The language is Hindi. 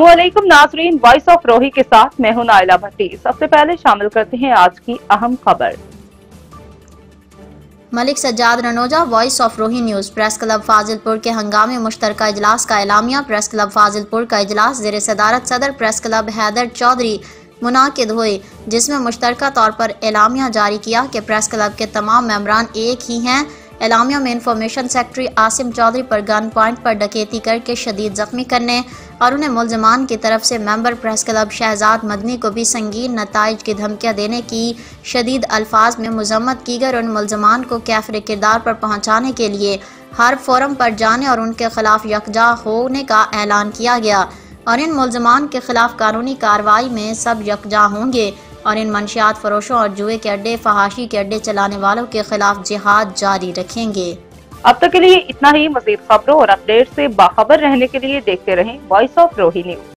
वालेकुम नाजरीन वॉइस ऑफ़ रोही के साथ मैं हूँ नाइला भट्टी। सबसे पहले शामिल करते हैं आज की अहम खबर। Malik Sajjad Ranoja voice of Rohi news press club Fazilpur के हंगामी मुश्तर इजलास का एलामिया प्रेस क्लब फाजिलपुर का इजलास जेर सदारत सदर प्रेस क्लब हैदर चौधरी मुनद हुए जिसमें मुश्तर तौर पर एलामिया जारी किया कि प्रेस क्लब के तमाम मेम्बरान एक ही हैं। एलामिया में इंफॉर्मेशन सेक्रेटरी आसिम चौधरी पर गन पॉइंट पर डकैती करके शदीद जख्मी करने और उन्हें मुलजमान की तरफ़ से member press club Shahzad Madani को भी संगीन नतज की धमकियाँ देने की शदीद अल्फाज में मजम्मत की गई और उन मुलजमान को कैफर किरदार पर पहुँचाने के लिए हर फोरम पर जाने और उनके खिलाफ यकजा होने का ऐलान किया गया और इन मुलजमान के खिलाफ कानूनी कार्रवाई में सब यकजा होंगे। और इन मंशियात फरोशों और जुए के अड्डे, फहाशी के अड्डे चलाने वालों के खिलाफ जिहाद जारी रखेंगे। अब तक के लिए इतना ही। मजीद खबरों और अपडेट से बाखबर रहने के लिए देखते रहें वॉइस ऑफ़ रोही न्यूज़